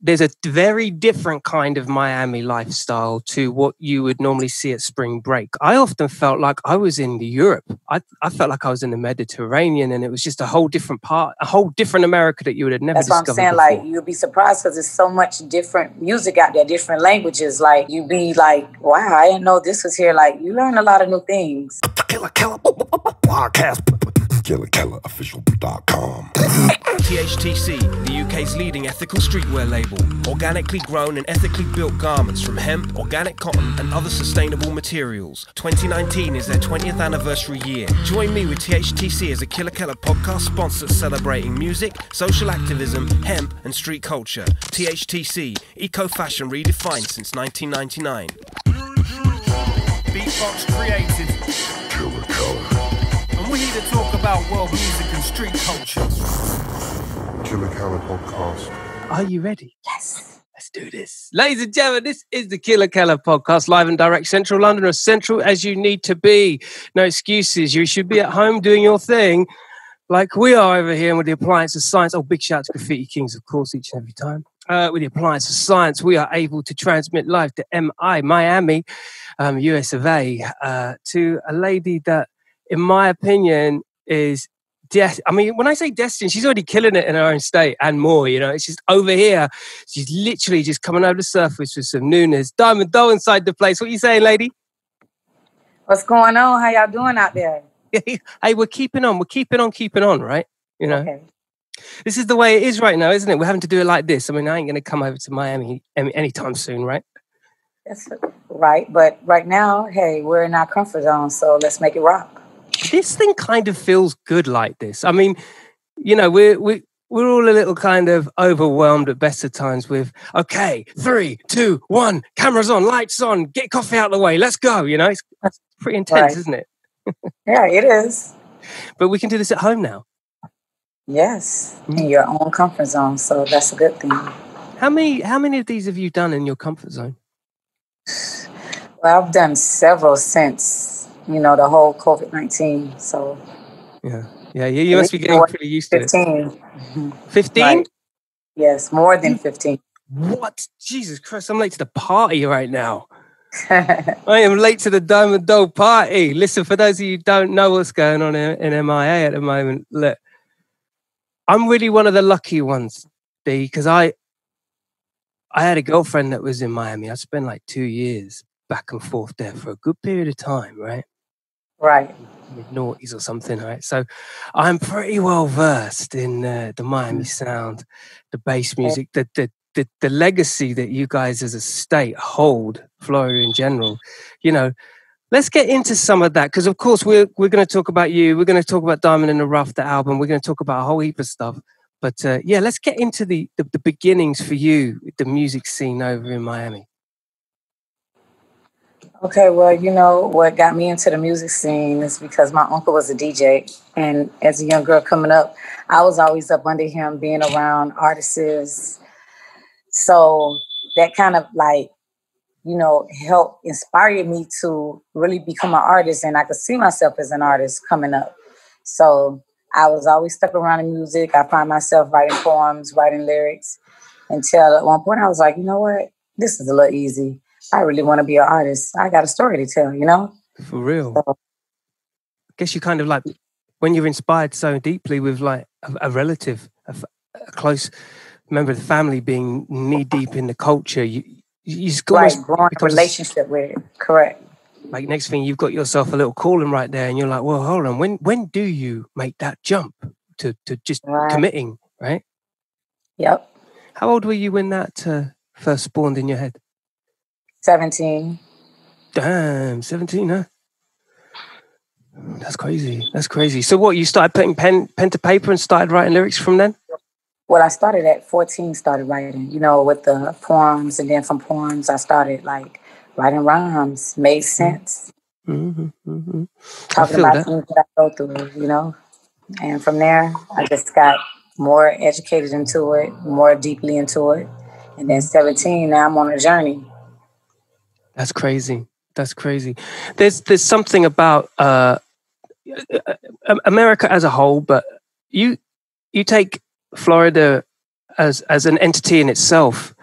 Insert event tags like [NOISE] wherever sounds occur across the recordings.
there's a very different kind of Miami lifestyle to what you would normally see at spring break. I often felt like I was in Europe. I, I felt like I was in the Mediterranean and it was just a whole different part, a whole different America that you would have never That's what I'm saying. before. Like, you'll be surprised because there's so much different music out there, different languages. Like, you'd be like, wow, I didn't know this was here. Like, you learn a lot of new things. Killa Kela podcast. KillaKelaOfficial.com. THTC, the UK's leading ethical streetwear label. Organically grown and ethically built garments from hemp, organic cotton, and other sustainable materials. 2019 is their 20th anniversary year. Join me with THTC as a Killa Kela podcast sponsor celebrating music, social activism, hemp, and street culture. THTC, eco fashion redefined since 1999. Beatbox created. Killa Kela. And we're here to talk about world music and street culture. Killa Kela podcast. Are you ready? Yes. Let's do this. Ladies and gentlemen, this is the Killa Kela podcast, live and direct, Central London, as central as you need to be. No excuses. You should be at home doing your thing like we are over here with the appliance of science. Oh, big shout out to Graffiti Kings, of course, each and every time. Uh, with the appliance of science, we are able to transmit live to MI, Miami, um, US of A, uh, to a lady that, in my opinion, is Des- I mean, when I say destined, she's already killing it in her own state and more. You know, it's just over here. She's literally just coming over the surface with some newness. Dyamond Doll inside the place. What you saying, lady? What's going on? How y'all doing out there? [LAUGHS] hey, we're keeping on. We're keeping on, keeping on, right? You know, Okay. this is the way it is right now, isn't it? We're having to do it like this. I mean, I ain't going to come over to Miami anytime soon, right? That's right. But right now, hey, we're in our comfort zone. So let's make it rock. This thing kind of feels good like this. I mean, you know, we're we we're all a little kind of overwhelmed at best of times with okay, three, two, one, cameras on, lights on, get coffee out of the way, let's go. You know, it's, it's pretty intense, Right. isn't it? Yeah, it is. But we can do this at home now. Yes. Mm. In your own comfort zone. So that's a good thing. How many how many of these have you done in your comfort zone? Well, I've done several since, you know, the whole COVID 19. So Yeah, yeah, you, you must be getting pretty used to it. 15. Mm-hmm. Fifteen? Right. Yes, more than 15. What? Jesus Christ! I'm late to the party right now. [LAUGHS] I am late to the Dyamond Doll party. Listen, for those of you who don't know what's going on in, in MIA at the moment, look, I'm really one of the lucky ones, D, because I I had a girlfriend that was in Miami. I spent like two years back and forth there for a good period of time, right? Right. Noughties or something, right? So I'm pretty well versed in uh, the Miami sound, the bass music, the, the the the legacy that you guys as a state hold, Florida in general. You know, let's get into some of that because, of course, we're we're going to talk about you. We're going to talk about Dyamond in the Rough, the album. We're going to talk about a whole heap of stuff. But uh, yeah, let's get into the, the the beginnings for you, the music scene over in Miami. Okay, well, you know, what got me into the music scene is because my uncle was a DJ. And as a young girl coming up, I was always up under him, being around artists. So that kind of like, you know, helped inspire me to really become an artist. And I could see myself as an artist coming up. So I was always stuck around in music. I find myself writing poems, writing lyrics until at one point I was like, you know what? This is a little easy. I really want to be an artist. I got a story to tell, you know? For real. So- I guess you kind of like when you're inspired so deeply with like a, a relative, a close member of the family being knee deep in the culture, you you just Right, almost growing a becomes relationship with it. Correct. like next thing you've got yourself a little calling right there, and you're like, well, hold on, when when do you make that jump to to just Right. committing, right? Yep. How old were you when that uh, first spawned in your head? 17. Damn, 17, huh? That's crazy. That's crazy. So what, you started putting pen pen to paper and started writing lyrics from then? Well, I started at 14, started writing, you know, with the poems. And then from poems, I started like writing rhymes, made sense, Mm-hmm, mm-hmm. talking about that. things that I go through, you know? And from there, I just got more educated into it, more deeply into it. And then 17, now I'm on a journey. That's crazy. That's crazy. There's there's something about uh, uh, America as a whole, but you you take Florida as as an entity in itself,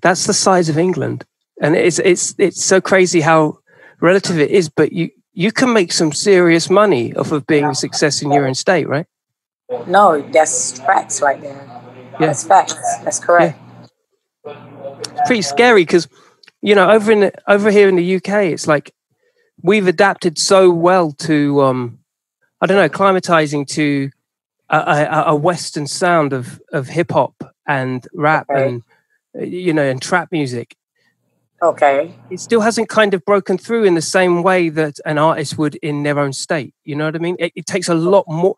that's the size of England, and it's it's it's so crazy how relative it is. But you you can make some serious money off of being a success in your own state, right? No, that's facts right there. Yeah. That's facts. That's correct. It's pretty scary because you know over in over here in the UK, it's like we've adapted so well to um I don't know climatizing to a, a, a Western sound of of hip hop and rap Okay. and you know and trap music. Okay. It still hasn't kind of broken through in the same way that an artist would in their own state. You know what I mean? It, it takes a lot more.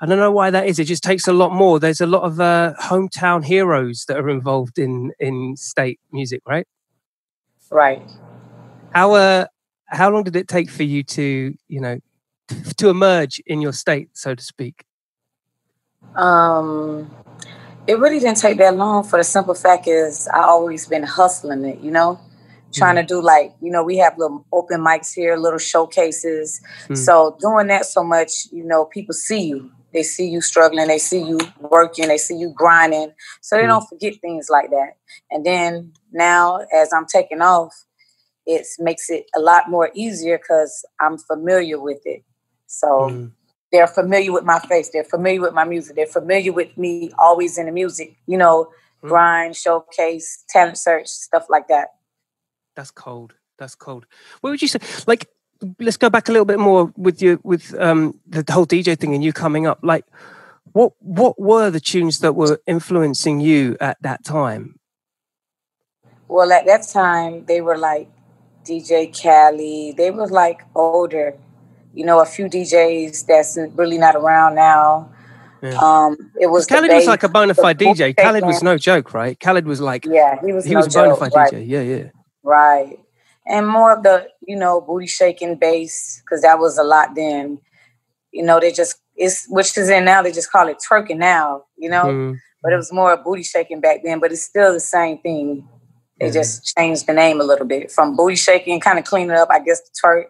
I don't know why that is. It just takes a lot more. There's a lot of uh, hometown heroes that are involved in in state music, right? Right. How uh how long did it take for you to you know to emerge in your state, so to speak? Um, it really didn't take that long. For the simple fact is, I always been hustling it. You know, trying to do like you know we have little open mics here, little showcases. Mm. So doing that so much, you know, people see you. They see you struggling. They see you working. They see you grinding. So they Mm. don't forget things like that. And then now, as I'm taking off, it makes it a lot more easier because I'm familiar with it. So Mm. they're familiar with my face. They're familiar with my music. They're familiar with me always in the music, you know, Mm. grind, showcase, talent search, stuff like that. That's cold. That's cold. What would you say? Like, let's go back a little bit more with you with um the whole DJ thing and you coming up. Like, what what were the tunes that were influencing you at that time? Well, at that time, they were like DJ Cali. They were like older, you know, a few DJs that's really not around now. Yeah. Um, it was Khaled was like a bona fide DJ. Khaled was no joke, right? Khaled was like Yeah, he was. he no was a bona fide right, DJ. Yeah, yeah. Right, and more of the you know booty shaking bass because that was a lot then. You know, they just it's which is in now. They just call it twerking now. You know, Mm. but it was more booty shaking back then. But it's still the same thing. They Mhm. just changed the name a little bit from booty shaking, kind of clean it up, I guess, to twerk,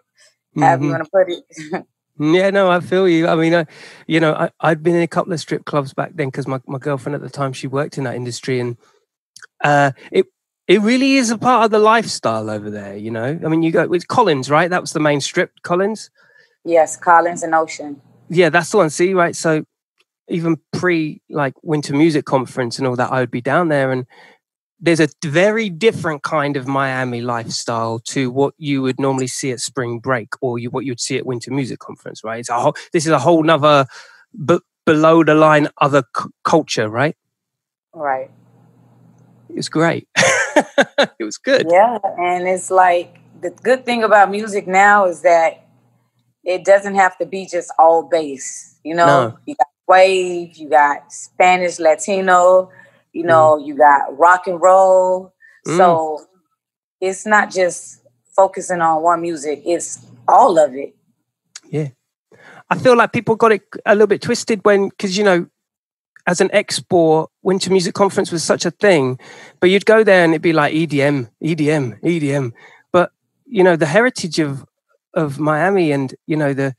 however you want to put it. [LAUGHS] Yeah, no, I feel you. I mean, I, you know, I, I'd been in a couple of strip clubs back then because my, my girlfriend at the time she worked in that industry, and uh, it it really is a part of the lifestyle over there. You know, I mean, you go with Collins, right? That was the main strip, Collins. yes, Collins and Ocean. Yeah, that's the one. See, right? So even pre like Winter Music Conference and all that, I would be down there, and there's a very different kind of Miami lifestyle to what you would normally see at spring break or you, what you'd see at Winter Music Conference, right? It's a whole, this is a whole nother b- below the line other c- culture, right? Right. It was great. [LAUGHS] it was good. Yeah, and it's like the good thing about music now is that it doesn't have to be just all bass. You know, No. you got wave, you got Spanish, Latino, you know, you got rock and roll. Mm. So it's not just focusing on one music; it's all of it. Yeah. I feel like people got it a little bit twisted when, because you know, as an export, Winter Music Conference was such a thing, but you'd go there and it'd be like EDM, EDM, EDM. But you know, the heritage of of Miami and you know the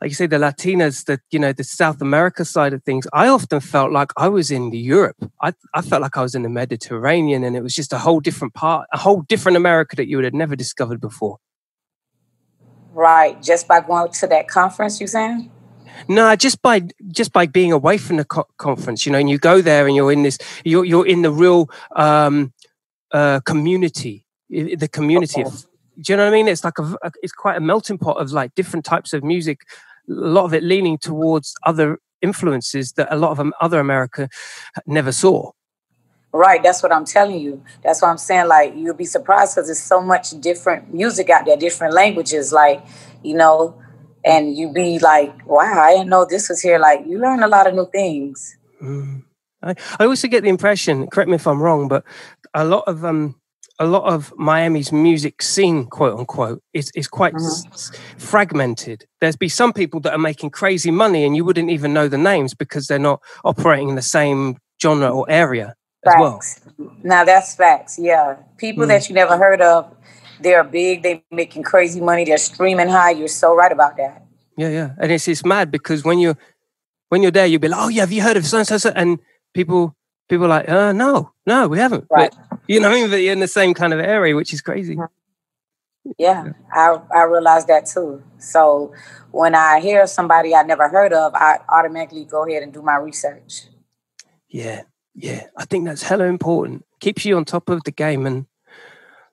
like you say the Latinas, the you know the South America side of things. I often felt like I was in Europe. I I felt like I was in the Mediterranean, and it was just a whole different part, a whole different America that you would have never discovered before. Right, just by going to that conference, you saying? No, just by just by being away from the co- conference, you know, and you go there and you're in this, you're you're in the real um, uh, community, the community. Of, do you know what I mean? It's like a, a- it's quite a melting pot of like different types of music. A lot of it leaning towards other influences that a lot of um, other America never saw. Right, that's what I'm telling you. That's what I'm saying. Like you'll be surprised because there's so much different music out there, different languages. Like you know, and you be like, "Wow, I didn't know this was here." Like you learn a lot of new things. Mm. I, I also get the impression, correct me if I'm wrong, but a lot of um a lot of Miami's music scene, quote unquote, is is quite s- s- fragmented. There's be some people that are making crazy money and you wouldn't even know the names because they're not operating in the same genre or area as well. Now that's facts. Yeah, people Mm. that you never heard of, they're big. They're making crazy money. They're streaming high. You're so right about that. Yeah, yeah. And it's it's mad because when you're when you're there, you'll be like, Oh yeah, have you heard of so and so? so?" And people people are like, uh, no, no, we haven't. Right. But, you know, I [LAUGHS] mean, but you're in the same kind of area, which is crazy. Yeah, I I realized that too. So when I hear somebody I never heard of, I automatically go ahead and do my research. Yeah, yeah. I think that's hella important. Keeps you on top of the game and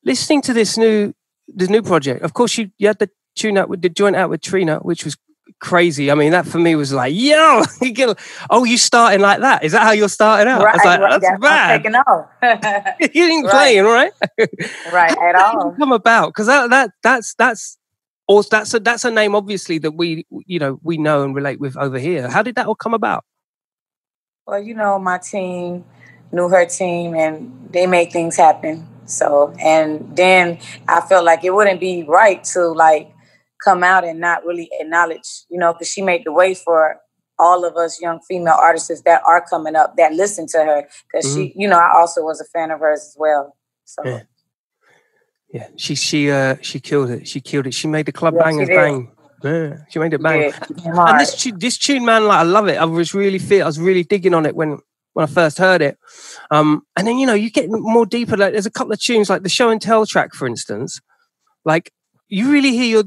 listening to this new this new project. Of course, you you had the tune out with the joint out with Trina, which was crazy. I mean, that for me was like, yo, [LAUGHS] you get, oh, you starting like that? Is that how you're starting out? I was like, right, that's I'm bad. taking off. [LAUGHS] you ain't [LAUGHS] Right. playing, right? right at How did all. come about? Because that that that's that's also that's a that's a name obviously that we you know we know and relate with over here. How did that all come about? Well, you know, my team knew her team and they made things happen. So, and then I felt like it wouldn't be right to like come out and not really acknowledge, you know, because she made the way for all of us young female artists that are coming up that listen to her. Because she, you know, I also was a fan of hers as well. So, Yeah. Yeah, she she uh she killed it. She killed it. She made the club Yeah, bangers bang. Yeah, she made it bang. And this tune, this tune, man, like I love it. I was really fit. I was really digging on it when when I first heard it. Um, and then you know you get more deeper. Like there's a couple of tunes, like the show and tell track, for instance. Like you really hear your,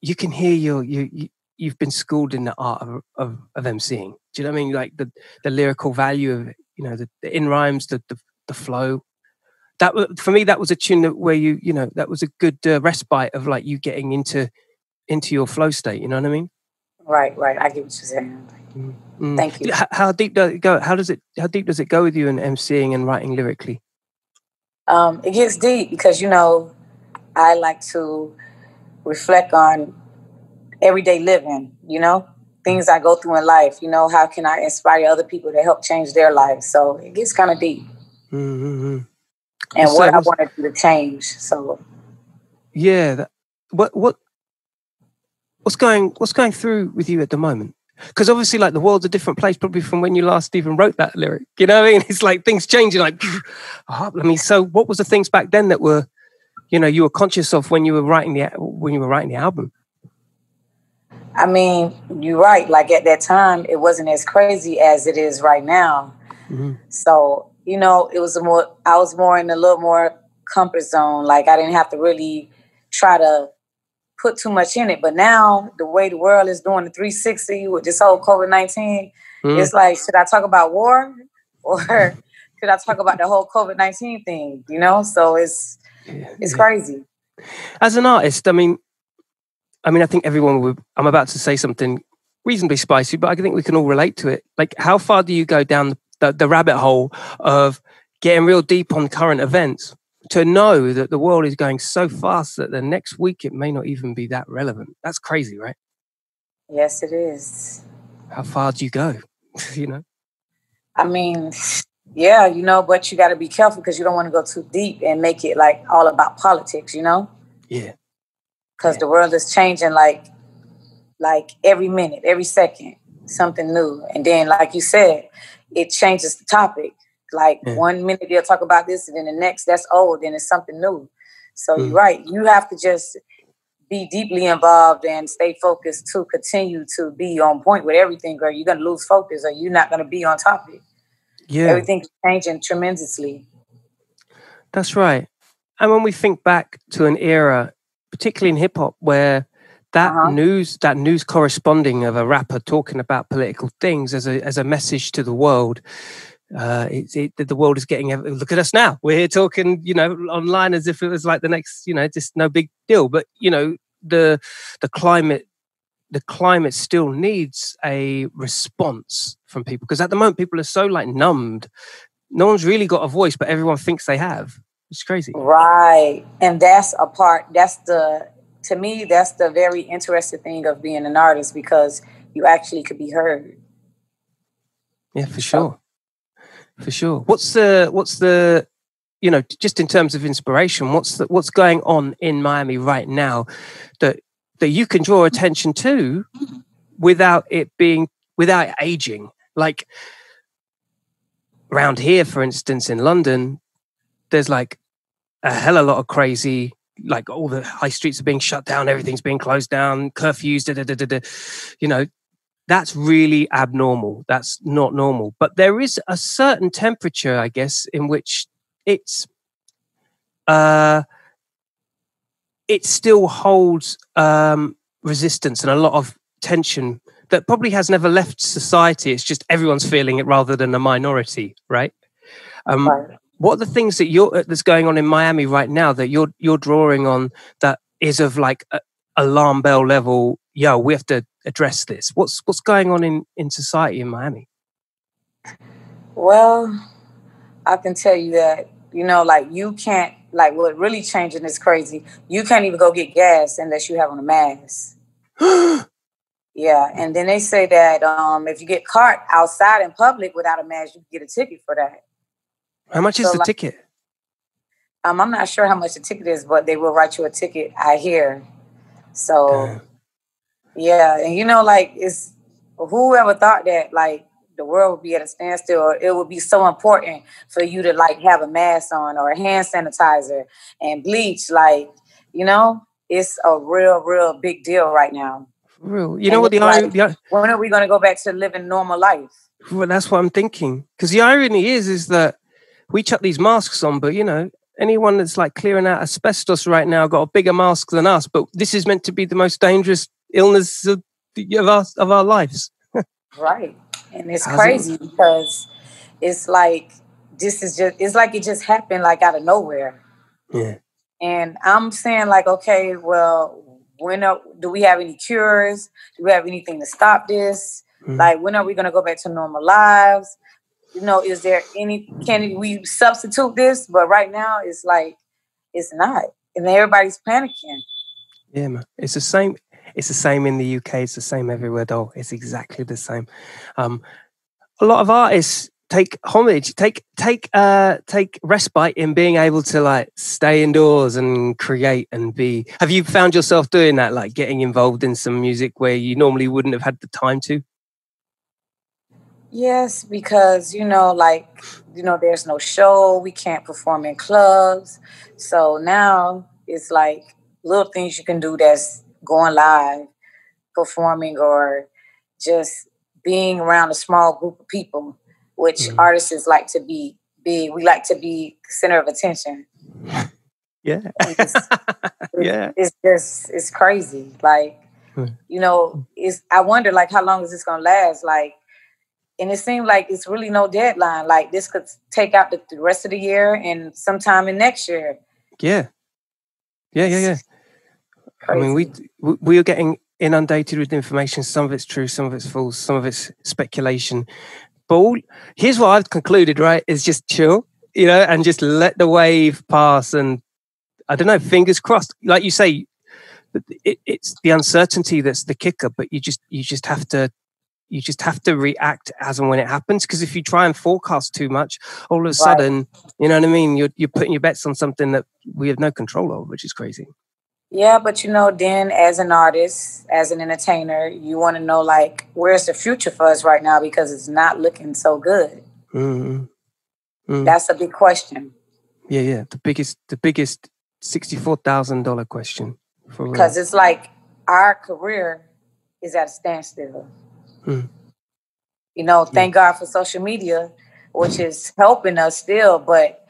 you can hear your you, you you've been schooled in the art of, of of emceeing. Do you know what I mean? Like the the lyrical value of. You know the, the in rhymes, the, the the flow. That for me, that was a tune that where you you know that was a good uh, respite of like you getting into into your flow state. You know what I mean? Right, right. I get what you're saying. Mm. Thank you. How deep does it go? How does it? How deep does it go with you in emceeing and writing lyrically? Um, it gets deep because you know I like to reflect on everyday living. You know things I go through in life. You know how can I inspire other people to help change their lives? So it gets kind of deep, Mm-hmm. and So what I wanted to change. So Yeah. That, what what what's going what's going through with you at the moment? Because obviously, like the world's a different place, probably from when you last even wrote that lyric. You know what I mean? [LAUGHS] It's like things changing. Like, oh, I mean, so what was the things back then that were, you know, you were conscious of when you were writing the when you were writing the album? I mean, you're right. Like at that time, it wasn't as crazy as it is right now. Mhm. So you know, it was a more. I was more in a little more comfort zone. Like I didn't have to really try to put too much in it. But now, the way the world is doing the 360 with this whole COVID 19, Mm. it's like, should I talk about war [LAUGHS] or should I talk about the whole COVID 19 thing? You know, so it's it's crazy. as an artist, I mean, I mean, I think everyone would. I'm about to say something reasonably spicy, but I think we can all relate to it. Like, how far do you go down the, the rabbit hole of getting real deep on current events to know that the world is going so fast that the next week it may not even be that relevant? That's crazy, right? Yes, it is. How far do you go? [LAUGHS] you know? I mean, yeah, you know, but you got to be careful because you don't want to go too deep and make it like all about politics, you know, Yeah. because Yeah. the world is changing like like every minute, every second, something new, and then like you said, it changes the topic. Like Yeah. one minute they'll talk about this, and then the next that's old, and it's something new. So Mm. you're right. You have to just be deeply involved and stay focused to continue to be on point with everything, or you're gonna lose focus, or you're not gonna be on topic. Yeah. Everything's changing tremendously. That's right. And when we think back to an era, particularly in hip hop, where that Uh-huh. news, that news corresponding of a rapper talking about political things as a as a message to the world, uh, it's it, the world is getting. Look at us now. We're here talking, you know, online as if it was like the next, you know, just no big deal. But you know, the the climate. The climate still needs a response from people because at the moment people are so like numbed. No one's really got a voice, but everyone thinks they have. It's crazy. Right. And that's a part, that's the, to me, that's the very interesting thing of being an artist because you actually could be heard. Yeah, for sure. For sure. What's the what's the you know, just in terms of inspiration, what's the, what's going on in Miami right now that that you can draw attention to without it being without aging? Like around here, for instance, in London, there's like a hell of a lot of crazy like all the high streets are being shut down, everything's being closed down, curfews, da, da, da, da, you know, that's really abnormal. That's not normal. But there is a certain temperature, I guess, in which it's uh, it still holds um, resistance and a lot of tension that probably has never left society. It's just everyone's feeling it rather than a minority, right? Um, Right. What are the things that you're that's going on in Miami right now that you're you're drawing on that is of like a, alarm bell level? Yeah, we have to address this. What's what's going on in in society in Miami? Well, I can tell you that, you know, like you can't, like what really changing is crazy. You can't even go get gas unless you have on a mask. [GASPS] Yeah. And then they say that um, if you get caught outside in public without a mask, you can get a ticket for that. How much is the like- ticket? Um, I'm not sure how much the ticket is, but they will write you a ticket, I hear. So, Damn. Yeah. And you know, like, it's whoever thought that, like, the world would be at a standstill, or it would be so important for you to, like, have a mask on or a hand sanitizer and bleach. Like, you know, it's a real, real big deal right now. Real. You know And what the it's irony? like- the When are we going to go back to living normal life? Well, that's what I'm thinking. Because the irony is, is that we chuck these masks on, but you know, anyone that's like clearing out asbestos right now got a bigger mask than us. But this is meant to be the most dangerous illness of, of our of our lives. Right. And it's How's it- crazy because it's like this is just it's like it just happened like out of nowhere. Yeah. And I'm saying like, okay, well, when are, do we have any cures? Do we have anything to stop this? Mhm. Like when are we gonna go back to normal lives? You know, is there any can we substitute this? But right now it's like it's not. And everybody's panicking. Yeah, man. It's the same. It's the same in the UK. It's the same everywhere, though. It's exactly the same. Um, a lot of artists take homage, take take uh take respite in being able to like stay indoors and create and be. Have you found yourself doing that, like getting involved in some music where you normally wouldn't have had the time to? Yes, because you know, like you know, there's no show. We can't perform in clubs, so now it's like little things you can do. That's going live, performing, or just being around a small group of people, which Mhm. artists like to be. Be we like to be the center of attention. Yeah, it's, [LAUGHS] yeah. it's just it's crazy. Like Hmm. you know, it's I wonder like how long is this gonna last? Like, and it seemed like it's really no deadline. Like this could take out the, the rest of the year and sometime in next year. Yeah, yeah, yeah, yeah. I mean, we we are getting inundated with information. Some of it's true, some of it's false, some of it's speculation. But all, here's what I've concluded: right, is just chill, you know, and just let the wave pass. And I don't know, fingers crossed. Like you say, it, it's the uncertainty that's the kicker. But you just you just have to you just have to react as and when it happens. Because if you try and forecast too much, all of a Right. sudden, you know what I mean. You're you're putting your bets on something that we have no control over, which is crazy. Yeah, but you know, then as an artist, as an entertainer, you want to know like where's the future for us right now because it's not looking so good. Mm. Mm. That's a big question. Yeah, yeah. The biggest, the biggest sixty-four thousand dollar question because it's like our career is at a standstill. Mm. You know, thank God for social media, which is helping us still. But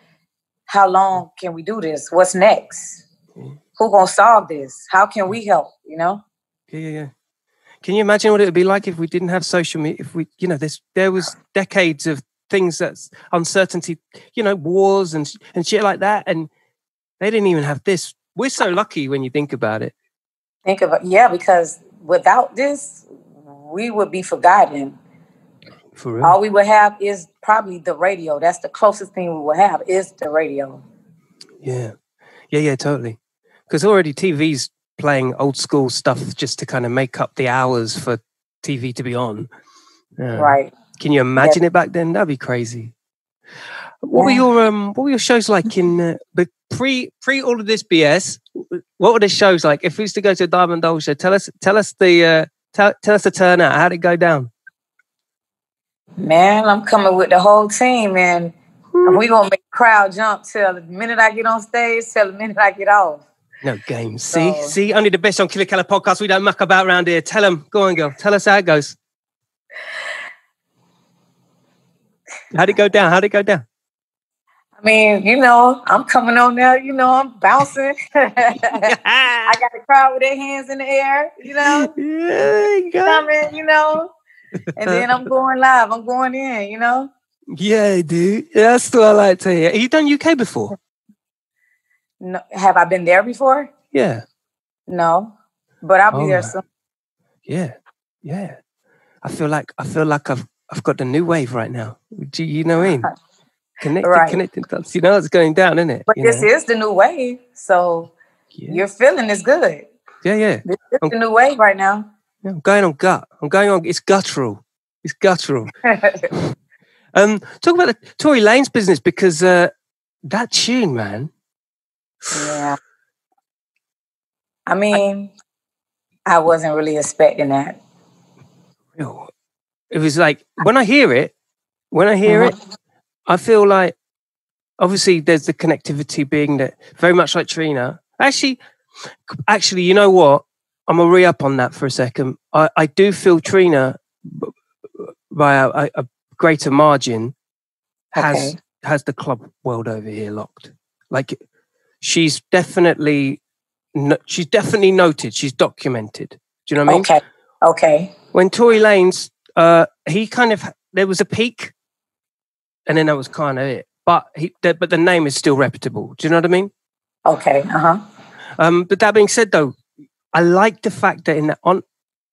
how long can we do this? What's next? Mm. Who gonna solve this? How can we mm. help? You know? Yeah, yeah, yeah. Can you imagine what it would be like if we didn't have social media? If we, you know, this there was decades of things that's uncertainty, you know, wars and and shit like that, and they didn't even have this. We're so lucky when you think about it. Think of it. Yeah, because without this, we would be forgotten. For real. All we would have is probably the radio. That's the closest thing we would have is the radio. Yeah, yeah, yeah, totally. Because already TV's playing old school stuff just to kind of make up the hours for TV to be on. Yeah. Right. Can you imagine it back then? That'd be crazy. What were your um? What were your shows like in uh, but pre pre all of this BS? What were the shows like? If we used to go to a Dyamond Doll show, tell us tell us the uh, tell tell us the turnout. How'd it go down? Man, I'm coming with the whole team, and we gonna make crowd jump till the minute I get on stage, till the minute I get off. No games. Oh. See So- see only the best on Killa Kela podcast. We don't muck about around here. Tell them. Go on, girl. Tell us how it goes. How'd it go down? How'd it go down? I mean, you know, I'm coming on there, you know, I'm bouncing. [LAUGHS] I got the crowd with their hands in the air, you know, [LAUGHS] yeah, coming, you know. And then I'm going live. I'm going in, you know. [LAUGHS] yeah, dude. That's what I like to hear. Have you done UK before? No, have I been there before? Yeah, No. But I'll be Oh, there soon. yeah, yeah. I feel like I feel like I've I've got the new wave right now. Do you know what I mean? [LAUGHS] Connected, Right. dots. You know it's going down, isn't it? But You this know? is the new wave. So yeah. your feeling is good. yeah, yeah. This is Um, the new wave right now. Yeah, I'm going on gut. I'm going on. It's guttural. It's guttural. [LAUGHS] Um, talk about the Tory Lanez business because uh, that tune, man. Yeah. I mean, I wasn't really expecting that. Real. It was like when I hear it, when I hear Mm-hmm. it, I feel like obviously there's the connectivity being that very much like Trina. Actually, actually, you know what? I'm gonna re up on that for a second. I, I do feel Trina by a, a, a greater margin has Okay. has the club world over here locked. Like she's definitely no, she's definitely noted. She's documented. Do you know what I mean? Okay. Okay. When Tory Lanez, uh, he kind of there was a peak, and then that was kind of it. But he, the, but the name is still reputable. Do you know what I mean? Okay. Uh-huh. Um, but that being said, though, I like the fact that in the, on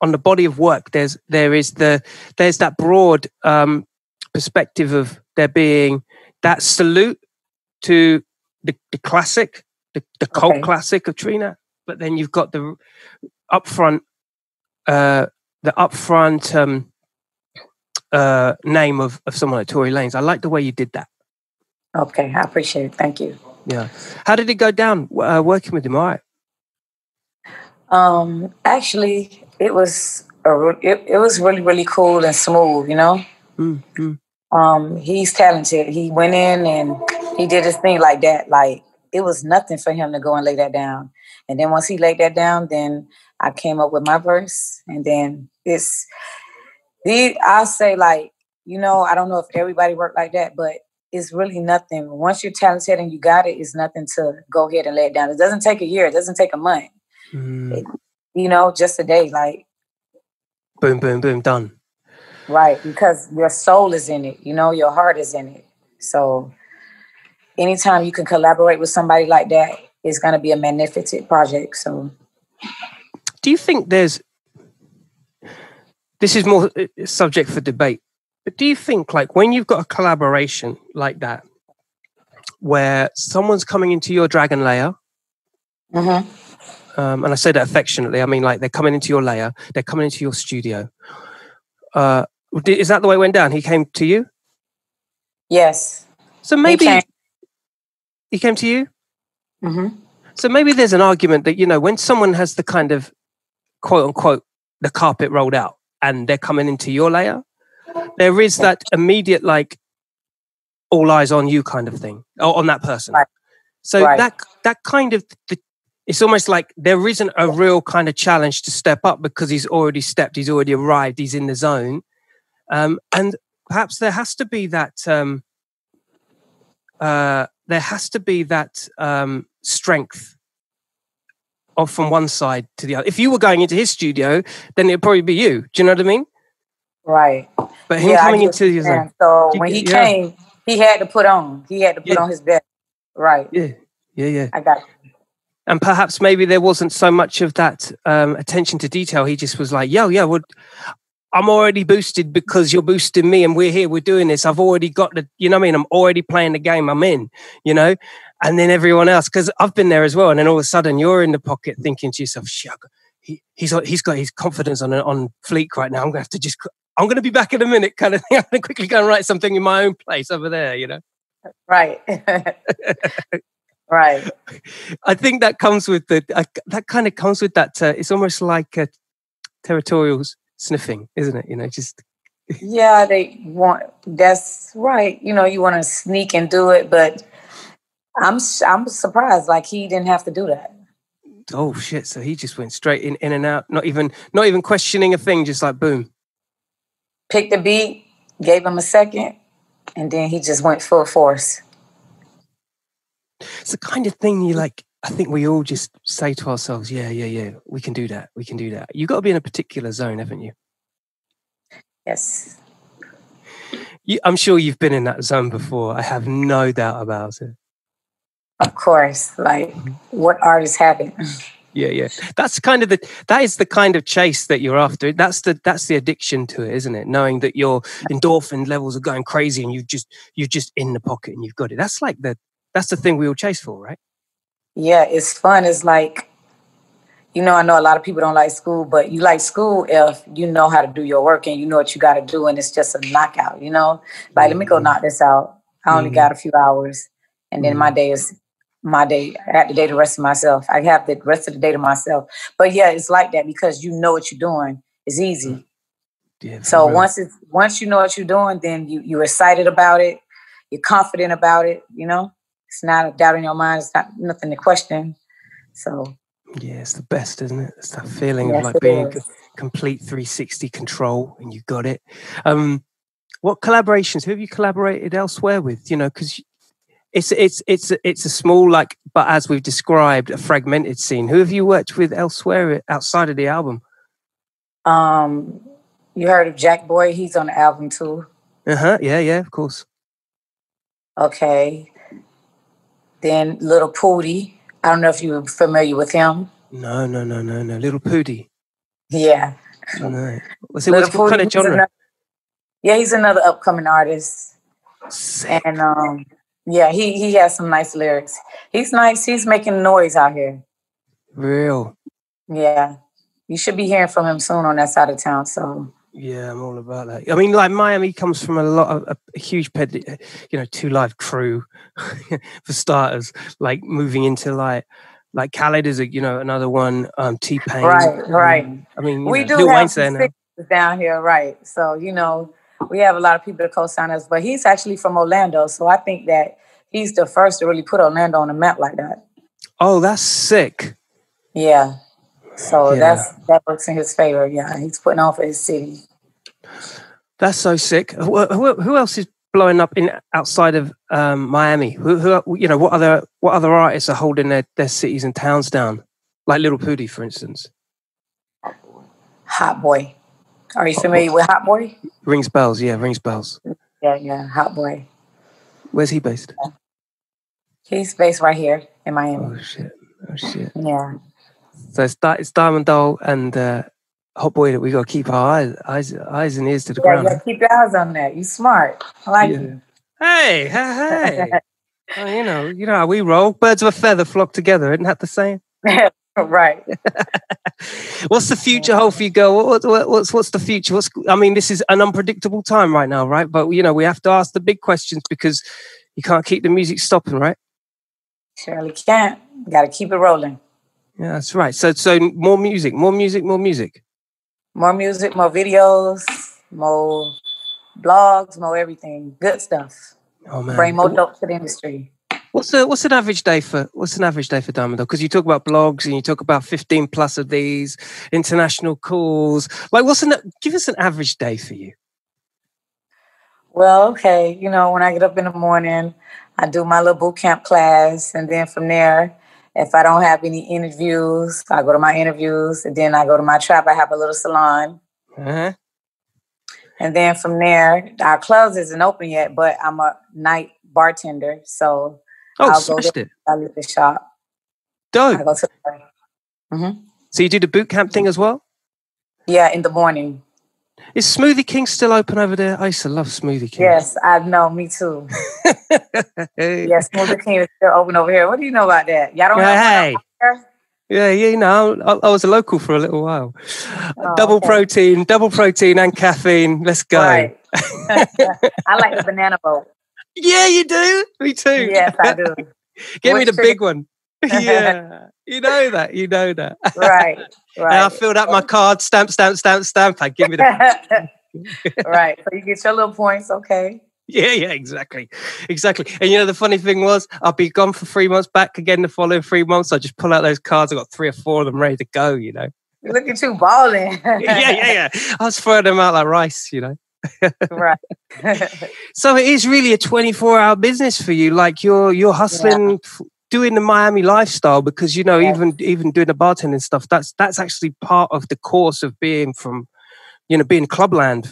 on the body of work, there's there is the there's that broad um, perspective of there being that salute to the, the classic, the, the cult Okay. classic of Trina, but then you've got the upfront, uh, the upfront um, uh, name of, of someone like Tory Lanez. I like the way you did that. Okay. I appreciate it. Thank you. Yeah. How did it go down uh, working with him? All right. Um, actually, it was a, it, it was really really cool and smooth. You know, Mm, mm. Um, he's talented. He went in and he did his thing like that. Like it was nothing for him to go and lay that down. And then once he laid that down, then I came up with my verse, and then it's the I'll say like you know I don't know if everybody worked like that, but it's really nothing. Once you're talented and you got it, it's nothing to go ahead and lay it down. It doesn't take a year. It doesn't take a month. Mm. You know, just a day. Like Boom, boom, boom, done. Right, because your soul is in it, you know, your heart is in it. So anytime you can collaborate with somebody like that, it's gonna be a magnificent project. So Do you think there's this is more uh, subject for debate, but do you think like when you've got a collaboration like that, where someone's coming into your dragon layer, mhm. um, and I say that affectionately, I mean like they're coming into your layer, they're coming into your studio. Uh, is that the way it went down? He came to you, yes. so He maybe came- he came to you. Mhm. So maybe there's an argument that you know when someone has the kind of quote unquote the carpet rolled out and they're coming into your layer, there is that immediate like all eyes on you kind of thing or on that person. Right. So Right. that that kind of the, it's almost like there isn't a real kind of challenge to step up because he's already stepped, he's already arrived, he's in the zone, um, and perhaps there has to be that um, uh, there has to be that um, strength of from one side to the other. If you were going into his studio, then it'd probably be you. Do you know what I mean? Right. But him Yeah, coming into you're zone, saying. So when he yeah. came, he had to put on. He had to put Yeah. on his best. Right. yeah, yeah, yeah. I got you. and perhaps maybe there wasn't so much of that um, attention to detail. He just was like, "Yo, yeah, well, I'm already boosted because you're boosting me, and we're here, we're doing this. I've already got the, you know, what I mean, I'm already playing the game. I'm in, you know." And then everyone else, because I've been there as well. And then all of a sudden, you're in the pocket, thinking to yourself, "Shit, he, he's got- he's got his confidence on on fleek right now. I'm gonna have to just." I'm going to be back in a minute, kind of thing. [LAUGHS] I'm going to quickly go and write something in my own place over there, you know. Right. [LAUGHS] right. I think that comes with the I, that kind of comes with that. Uh, it's almost like uh, territorial s- sniffing, isn't it? You know, just Yeah, they want. That's right. You know, you want to sneak and do it, but I'm I'm surprised. Like he didn't have to do that. oh shit. So he just went straight in, in and out, not even not even questioning a thing, just like boom. picked the beat, gave him a second, and then he just went full force. It's the kind of thing you like. I think we all just say to ourselves, "Yeah, yeah, yeah, we can do that. We can do that." You've got to be in a particular zone, haven't you? Yes. you I'm sure you've been in that zone before. I have no doubt about it. Of course. Like what artists haven't? Yeah, yeah. That's kind of the that is the kind of chase that you're after. That's the that's the addiction to it, isn't it? Knowing that your endorphin levels are going crazy and you've just you're just in the pocket and you've got it. That's like the that's the thing we all chase for, right? Yeah, it's fun. It's like, you know, I know a lot of people don't like school, but you like school if you know how to do your work and you know what you got to do, and it's just a knockout. You know, like let me go Mhm. knock this out. I only Mhm. got a few hours, and then my day is my day. I had the day to rest of myself. I have the rest of the day to myself. But yeah, it's like that because you know what you're doing. It's easy. Yeah. So once it's once you know what you're doing, then you you're excited about it. You're confident about it. You know, it's not a doubt in your mind. It's not nothing to question. So Yeah, it's the best, isn't it? It's that feeling yes, of like being is. complete 360 control and you got it. Um, what collaborations? Who have you collaborated elsewhere with? You know, because it's it's it's it's a small like, but as we've described, a fragmented scene. Who have you worked with elsewhere outside of the album? Um, you heard of Jackboy? He's on the album too. Uh huh. Yeah, yeah, of course. Okay. Then Little Poody. I don't know if you're familiar with him. No, no, no, no, no. Little Poody. Yeah. No. What's it? What's, what kind of genre? ano- yeah, he's another upcoming artist. Sick. And um, yeah, he he has some nice lyrics. He's nice. He's making noise out here. Real. Yeah. You should be hearing from him soon on that side of town. So Yeah, I'm all about that. I mean, like Miami comes from a lot of a, huge, ped, you know, two live crew [LAUGHS] for starters. Like moving into like, like Khaled is a you know another one. Um, T Pain. Right, right. I mean, we know, do Lil have there some now. singers down here, right? So you know, we have a lot of people to co-sign us, but he's actually from Orlando, so I think that he's the first to really put Orlando on the map like that. Oh, that's sick. Yeah. So Yeah. that's that works in his favor. Yeah, he's putting on for his city. That's so sick. Who, who, who else is blowing up in outside of um, Miami? Who, who, you know, what other what other artists are holding their, their cities and towns down? Like Little Poody, for instance, Hot Boy. Are you Hot familiar with Hot Boy? rings bells. Yeah, rings bells. Yeah, yeah, Hot Boy. Where's he based? He's based right here in Miami. Oh shit! Oh shit! Yeah. So it's, it's Dyamond Doll and uh, Hot Boy that we got to keep our eyes, eyes, eyes and ears to the Yeah, ground. yeah, keep your eyes on that. You smart. I like Yeah. Hey, hey, hey! [LAUGHS] Oh, you know, you know how we roll. Birds of a feather flock together. Isn't that the saying? you. [LAUGHS] right. [LAUGHS] What's the future hold for you, girl? What, what, what's what's the future? What's I mean, this is an unpredictable time right now, right? But you know, we have to ask the big questions because you can't keep the music stopping, right? Surely can't. Got to keep it rolling. Yeah, that's right. So, so more music, more music, more music. More music, more videos, more blogs, more everything. Good stuff. Oh man, Bring more dope to the industry. What's the what's an average day for what's an average day for Dyamond Doll? Because you talk about blogs and you talk about fifteen plus of these international calls. Like, what's an give us an average day for you? Well, okay. You know, when I get up in the morning, I do my little boot camp class. And then from there, if I don't have any interviews, I go to my interviews. And then I go to my trap. I have a little salon. Uh-huh. And then from there, our clubs isn't open yet, but I'm a night bartender. So Oh, I'll go it. I leave the shop. I go to hmm So you do the boot camp thing as well? Yeah, in the morning. Is Smoothie King still open over there? I used to love Smoothie King. Yes, I know. Me too. hey. [LAUGHS] Yes, Smoothie King is still open over here. What do you know about that? Y'all don't have one Hey. Yeah, yeah, you know, I, I was a local for a little while. Oh, double okay. protein, double protein and caffeine. Let's go. Right. [LAUGHS] I like the banana boat. Yeah, you do. Me too. Yes, I do. [LAUGHS] Give me the trigger- big one. Yeah, [LAUGHS] you know that. You know that. Right. [LAUGHS] And I filled out my card, stamp, stamp, stamp, stamp. I give me the. [LAUGHS] right. So you get your little points, okay? Yeah, yeah, exactly, exactly. And you know the funny thing was, I'll be gone for three months, back again the following three months. I just pull out those cards. I've got three or four of them ready to go. You know. Look at you balling. yeah, yeah, yeah. I was throwing them out like rice. You know. right. So it is really a 24 hour business for you. Like you're you're hustling f- doing the Miami lifestyle because you know Yeah. even even doing the bartending stuff that's that's actually part of the course of being from you know being clubland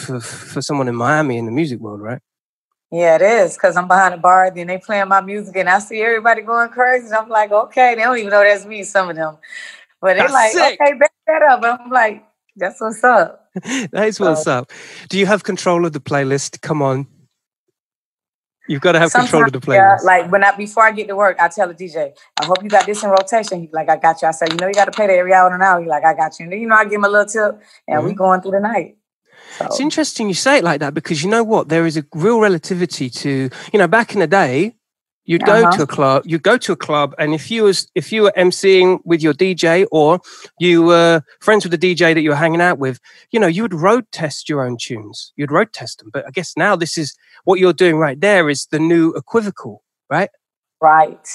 for for someone in Miami in the music world, right? Yeah, it is because I'm behind the bar, then they playing my music, and I see everybody going crazy. And I'm like, okay, they don't even know that's me. Some of them, but they're That's like, sick. okay, back that up. And I'm like, that's what's up. [LAUGHS] that is what's up. Do you have control of the playlist? Come on. You've got to have control of the Sometimes, yeah, playlist. like when I before I get to work, I tell the DJ, I hope you got this in rotation. He's like, I got you. I say, you know, you got to pay that every hour and an hour. He's like, I got you. And then, you know, I give him a little tip, and we Mhm. going through the night. So, It's interesting you say it like that because you know what? There is a real relativity to you know. Back in the day, you'd go Uh-huh. to a club. You'd go to a club, and if you was if you were emceeing with your DJ or you were friends with the DJ that you were hanging out with, you know, you would road test your own tunes. You'd road test them. But I guess now this is what you're doing right there is the new equivocal, right? right.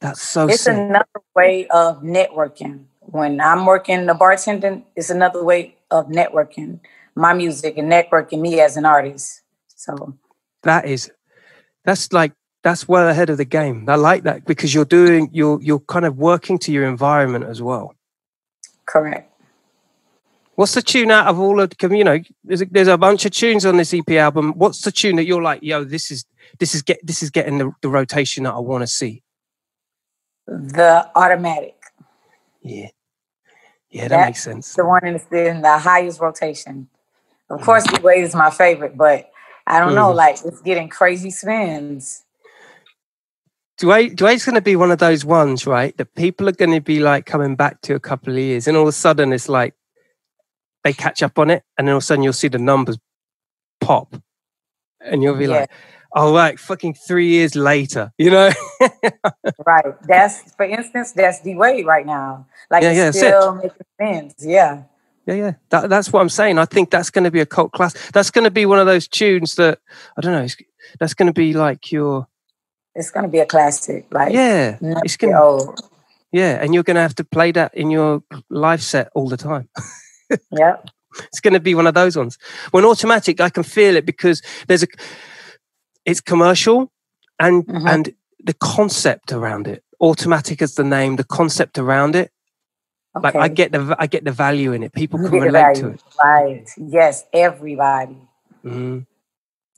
That's so it's sick. another way of networking. When I'm working the bartending, it's another way of networking my music and networking me as an artist. So that is that's like that's well ahead of the game. I like that because you're doing you're you're kind of working to your environment as well. correct. What's the tune out of all of you know? There's a, there's a bunch of tunes on this EP album. What's the tune that you're like, yo, this is this is get this is getting the, the rotation that I want to see. The automatic, Yeah, yeah, that, That- makes sense. the one in the, in the highest rotation. Of course, the way is my favorite, but I don't know, Mhm. like it's getting crazy spins. Dwayne, Dwayne's going to be one of those ones, right? That people are going to be like coming back to a couple of years, and all of a sudden it's like they catch up on it, and then all of a sudden you'll see the numbers pop, and you'll be Yeah. like, "Oh, right, fucking three years later," you know? Right. That's for instance, that's D Wade right now. Like Yeah, yeah, still making spins. Yeah. Yeah, yeah. That, that's what I'm saying. I think that's going to be a cult class. That's going to be one of those tunes that I don't know. It's, that's going to be like your It's gonna be a classic. Like yeah. It's gonna old. yeah, and you're going to have to play that in your live set all the time. [LAUGHS] yeah, It's going to be one of those ones. When automatic, I can feel it because there's a. It's commercial, and Mhm. and the concept around it. Automatic as the name, the concept around it. Like I get the I get the value in it. People You can relate to it. Right. Yes, everybody. Mm.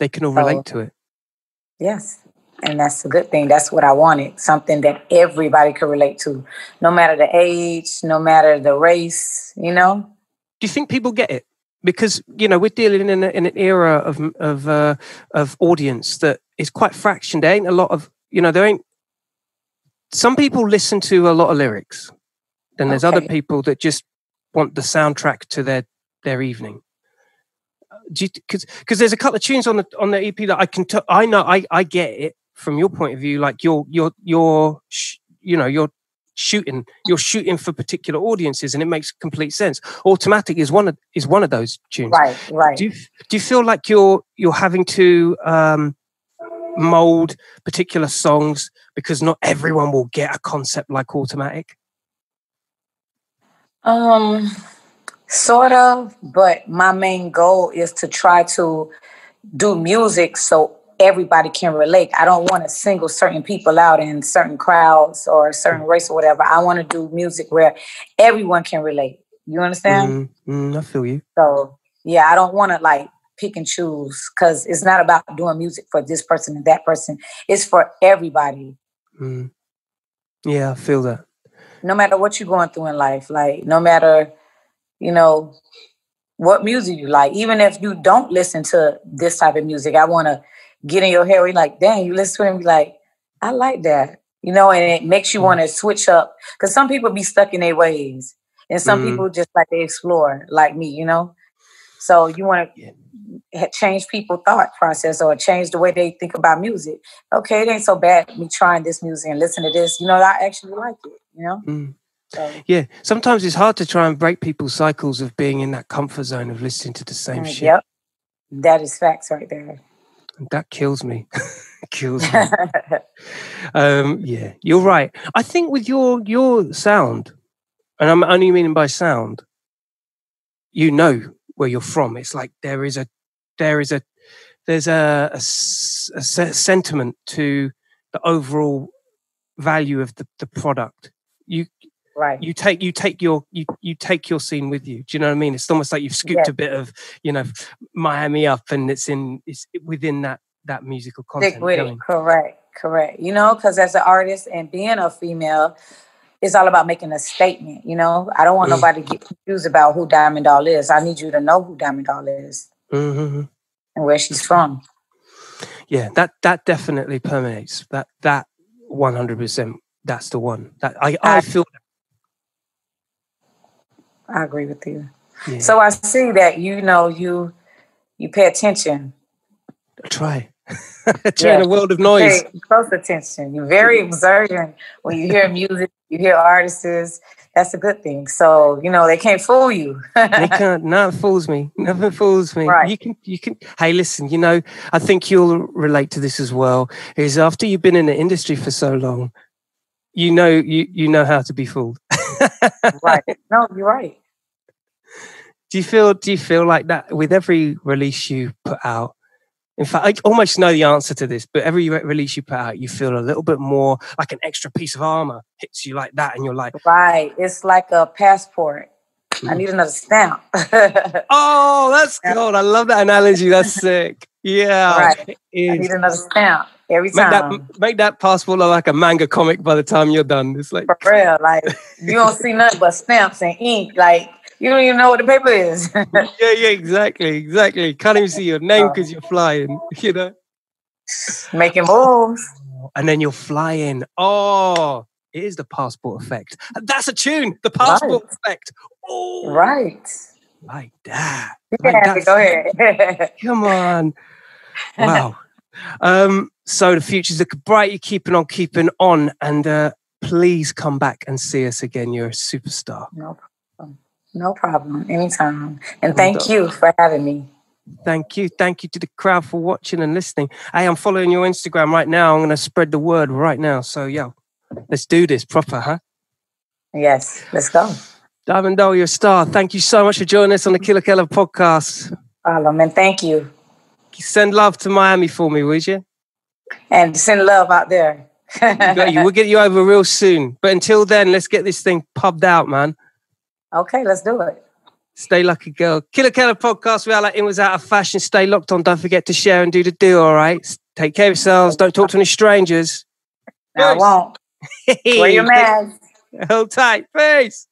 They can all So- relate to it. Yes. And that's a good thing. That's what I wanted. Something that everybody could relate to. No matter the age, no matter the race, you know? do you think people get it? Because you know we're dealing in, a, in an era of of uh, of audience that is quite fractioned. There ain't a lot of you know there ain't. Some people listen to a lot of lyrics, then there's other people that just want the soundtrack to their their evening. Because because there's a couple of tunes on the on the EP that I can t- I know I I get it from your point of view. Like you're you're you're sh- you know you're shooting you're shooting for particular audiences and it makes complete sense automatic is one of is one of those tunes Right, right. do you do you feel like you're you're having to um mold particular songs because not everyone will get a concept like automatic Um, sort of, but my main goal is to try to do music so everybody can relate. I don't want to single certain people out in certain crowds or a certain race or whatever. I want to do music where everyone can relate. You understand? Mm, mm, i feel you So yeah, I don't want to like pick and choose because it's not about doing music for this person and that person. It's for everybody. mm. yeah i feel that no matter what you're going through in life, like no matter, you know, what music you like, even if you don't listen to this type of music, I want to get in your head where you're like, dang, you listen to it and be like, I like that, you know, and it makes you want to switch up because some people be stuck in their ways and some Mm. people just like to explore, like me, you know. So you want Yeah. to change people thought process or change the way they think about music. Okay, it ain't so bad me trying this music and listen to this. You know, I actually like it. You know. Mm. So, yeah sometimes it's hard to try and break people's cycles of being in that comfort zone of listening to the same mm, shit Yep. That is facts right there. And that kills me. [LAUGHS] Kills me. [LAUGHS] Um yeah you're right. I think with your your sound and i'm only meaning by sound you know where you're from. It's like there is a there is a there's a, a se- sentiment to the overall value of the, the product. You Right. you take you take your you you take your scene with you. Do you know what I mean? It's almost like you've scooped Yeah. a bit of you know Miami up, and it's in it's within that that musical content. Stick with it. Correct. Correct. You know, because as an artist and being a female, it's all about making a statement. You know, I don't want Mm. nobody to get confused about who Dyamond Doll is. I need you to know who Dyamond Doll is what I mean? Mhm. and where she's from. Yeah, that that definitely permeates. That that one hundred percent. That's the one. That I I I- feel. I agree with you. Yeah, So I see that you know you you pay attention. try. try in Yeah. a world of noise. Pay close attention. You're very observant when you hear music, you hear artists. That's a good thing. So, you know, they can't fool you. They [LAUGHS] can't. No, it fools me. Nothing fools me. Right. You can. You can. Hey, listen. You know, I think you'll relate to this as well. Is after you've been in the industry for so long, you know, you you know how to be fooled. [LAUGHS] right. [LAUGHS] No, you're right. do you feel? Do you feel like that with every release you put out? In fact, I almost know the answer to this, but every release you put out, you feel a little bit more like an extra piece of armor hits you like that, and you're like, Right. It's like a passport. I Mm. need another stamp. [LAUGHS] "Oh, that's good. I love that analogy. That's sick." Yeah, Right. I need another stamp every Make that time. make that passport look like a manga comic by the time you're done. It's like For real. Like you don't see nothing but stamps and ink. Like you don't even know what the paper is. [LAUGHS] yeah, yeah, exactly, exactly. Can't even see your name Oh. because you're flying, [LAUGHS] you know. Making moves. And then you're flying. Oh, it is the passport effect. That's a tune. The passport effect. Oh, Right. like that. Can Like that's- Go ahead. [LAUGHS] Come on. Wow. um, so the future's looking bright. You're keeping on, keeping on, and uh, please come back and see us again. You're a superstar. no problem. No problem. Anytime. And Well thank done. you for having me. Thank you. Thank you to the crowd for watching and listening. Hey, I'm following your Instagram right now. I'm going to spread the word right now. So, yo, let's do this proper, huh? Yes. Let's go. Dyamond Doll, you're a star. Thank you so much for joining us on the Killa Kela podcast. Problem. And thank you. Send love to Miami for me, would you? And send love out there. You got you. We'll get you over real soon. But until then, let's get this thing pubbed out, man. okay, let's do it. Stay lucky, girl. Killa Kela podcast. We are like in was out of fashion. Stay locked on. Don't forget to share and do the do. All right. Take care of yourselves. Don't talk to any strangers. I won't. [LAUGHS] Wear your mask. [LAUGHS] Hold tight. Peace.